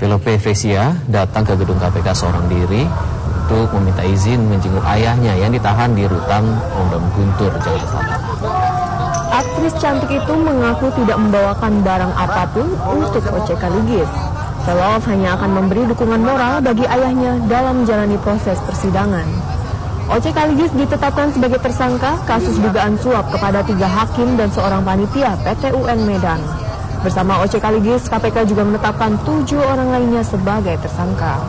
Velope Vesia datang ke gedung KPK seorang diri untuk meminta izin menjenguk ayahnya yang ditahan di rutan Pondok Guntur, Jakarta Selatan. Aktris cantik itu mengaku tidak membawakan barang apa pun untuk OCK Ligis. Velov hanya akan memberi dukungan moral bagi ayahnya dalam menjalani proses persidangan. OCK Ligis ditetapkan sebagai tersangka kasus dugaan suap kepada tiga hakim dan seorang panitia PT UN Medan. Bersama OCK Ligis, KPK juga menetapkan tujuh orang lainnya sebagai tersangka.